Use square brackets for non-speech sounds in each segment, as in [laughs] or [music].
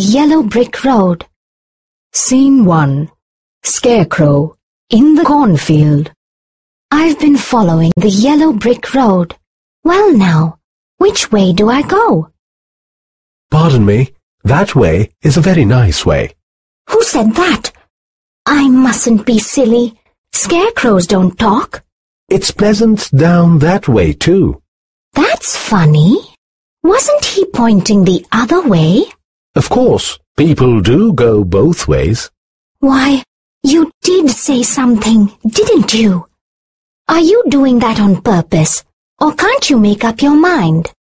Yellow Brick Road. Scene 1. Scarecrow. In the cornfield. I've been following the yellow brick road. Well now, which way do I go? Pardon me, that way is a very nice way. Who said that? I mustn't be silly. Scarecrows don't talk. It's pleasant down that way too. That's funny. Wasn't he pointing the other way? Of course, people do go both ways. Why, you did say something, didn't you? Are you doing that on purpose, or can't you make up your mind?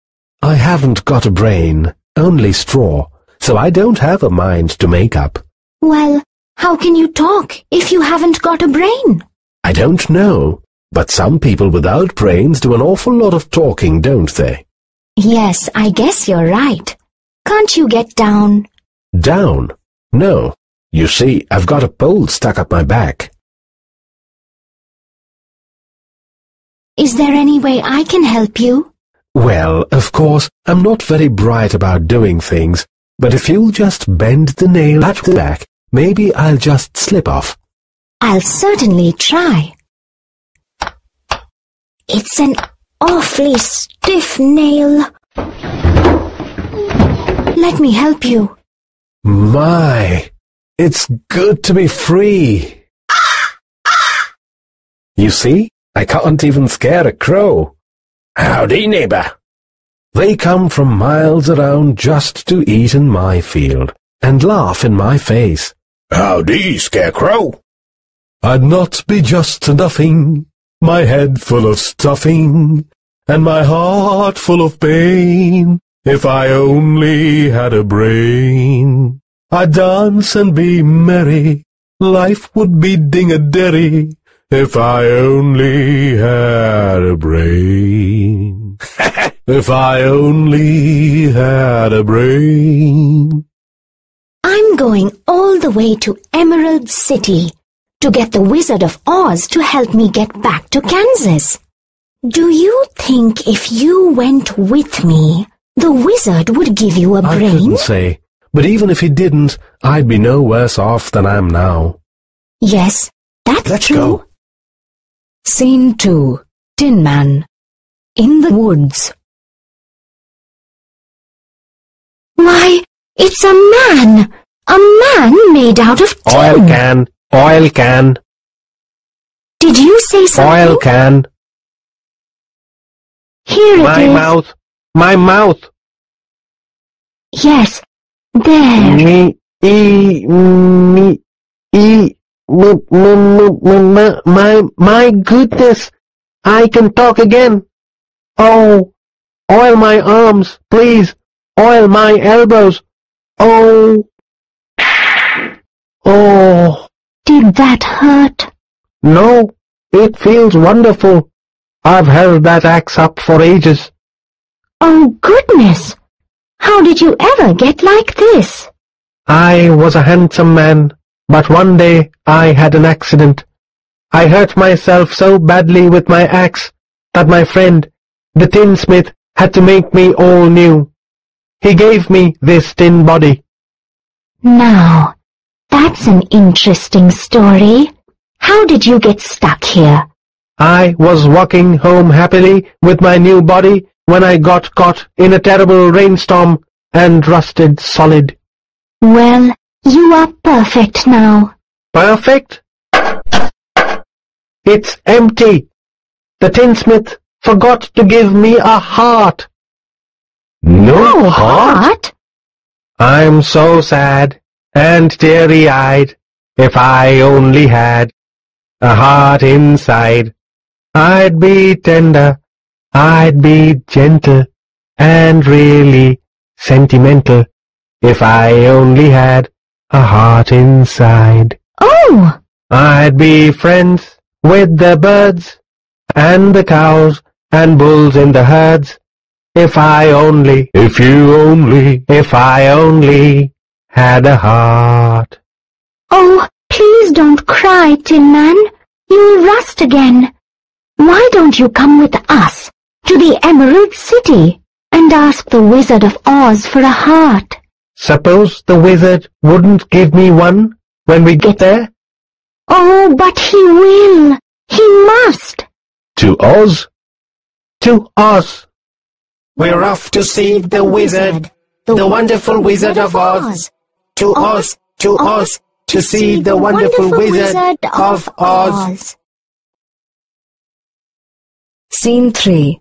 I haven't got a brain, only straw, so I don't have a mind to make up. Well, how can you talk if you haven't got a brain? I don't know, but some people without brains do an awful lot of talking, don't they? Yes, I guess you're right. Can't you get down? Down? No. You see, I've got a pole stuck up my back. Is there any way I can help you? Well, of course, I'm not very bright about doing things, but if you'll just bend the nail at the back, maybe I'll just slip off. I'll certainly try. It's an awfully stiff nail. Let me help you. My, it's good to be free. You see, I can't even scare a crow. Howdy, neighbor. They come from miles around just to eat in my field and laugh in my face. Howdy, Scarecrow. I'd not be just nothing, my head full of stuffing, and my heart full of pain, if I only had a brain. I'd dance and be merry, life would be ding-a-derry, if I only had a brain. [laughs] if I only had a brain. I'm going all the way to Emerald City to get the Wizard of Oz to help me get back to Kansas. Do you think if you went with me, the wizard would give you a I brain? I couldn't say, but even if he didn't, I'd be no worse off than I am now. Yes, that's Let's true. go. Scene 2. Tin Man. In the woods. Why, it's a man! A man made out of tin! Oil can, oil can, Did you say something? oil can. Here it is. My mouth, my mouth. Yes, there. Me, e, me, e, m, m, m, m, my, my goodness, I can talk again. Oh, oil my arms, please, oil my elbows. Oh, oh, Did that hurt? no, it feels wonderful. I've held that axe up for ages. Oh, goodness! How did you ever get like this? I was a handsome man, but one day I had an accident. I hurt myself so badly with my axe that my friend, the tinsmith, had to make me all new. He gave me this tin body. Now, that's an interesting story. How did you get stuck here? I was walking home happily with my new body when I got caught in a terrible rainstorm and rusted solid. Well, you are perfect now. Perfect? It's empty. The tinsmith forgot to give me a heart. No heart? I'm so sad and teary-eyed. If I only had a heart inside, I'd be tender, I'd be gentle, and really sentimental. If I only had a heart inside. Oh, I'd be friends with the birds and the cows and bulls in the herds. If I only, if you only, if I only had a heart. oh, please don't cry, Tin Man. You'll rust again. Why don't you come with us to the Emerald City and ask the Wizard of Oz for a heart? Suppose the wizard wouldn't give me one when we get there? Oh, but he will. He must. To Oz? To Oz. We're off to see the wizard, the wonderful wizard of Oz. To Oz, to Oz, to see the wonderful wizard of Oz. Scene 3.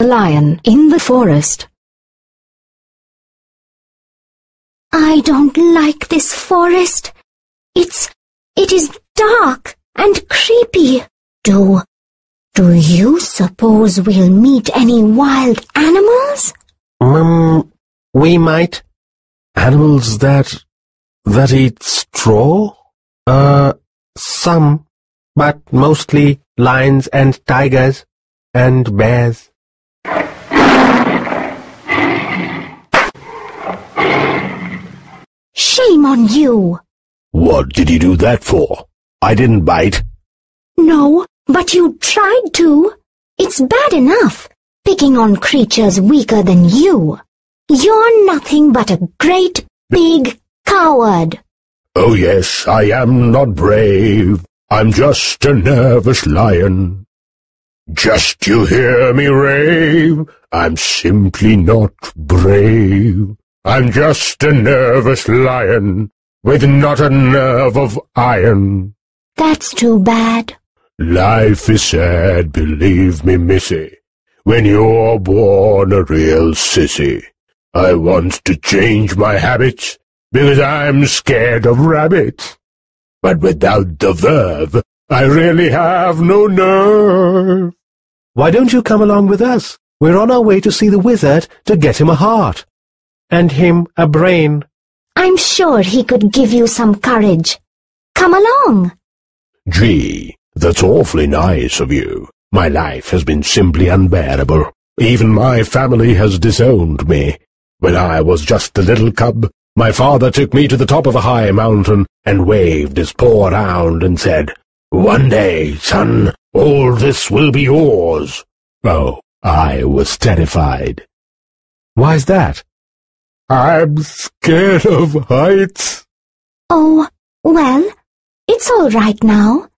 The Lion in the Forest. I don't like this forest. It's, it is dark and creepy. Do, do you suppose we'll meet any wild animals? Um, we might. Animals that... that eat straw? Uh, some, but mostly lions and tigers and bears. Shame on you. What did you do that for? I didn't bite. No, but you tried to. It's bad enough, picking on creatures weaker than you. You're nothing but a great big coward. Oh yes, I am not brave. I'm just a nervous lion. Just you hear me rave. I'm simply not brave. I'm just a nervous lion, with not a nerve of iron. That's too bad. Life is sad, believe me, missy, when you're born a real sissy. I want to change my habits, because I'm scared of rabbits. But without the verve, I really have no nerve. Why don't you come along with us? We're on our way to see the wizard to get him a heart. And him a brain. I'm sure he could give you some courage. Come along. Gee, that's awfully nice of you. My life has been simply unbearable. Even my family has disowned me. When I was just a little cub, my father took me to the top of a high mountain and waved his paw around and said, One day, son, all this will be yours. Oh, I was terrified. Why's that? I'm scared of heights. Oh, well, it's all right now.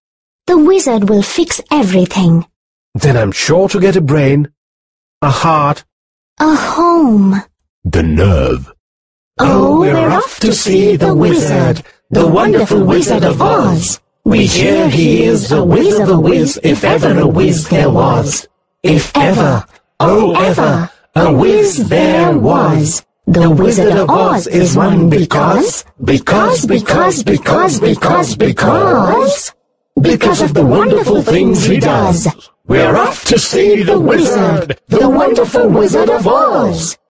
The wizard will fix everything. Then I'm sure to get a brain, a heart. A home. The nerve. Oh, oh we're off to see the wizard, the wonderful wizard of Oz. We hear he is the whiz of a whiz, if ever a whiz there was. If ever, oh ever, a whiz there was. The Wizard of Oz is one because, because, because, because, because, because, because of the wonderful things he does. We're off to see the wizard, the wonderful Wizard of Oz.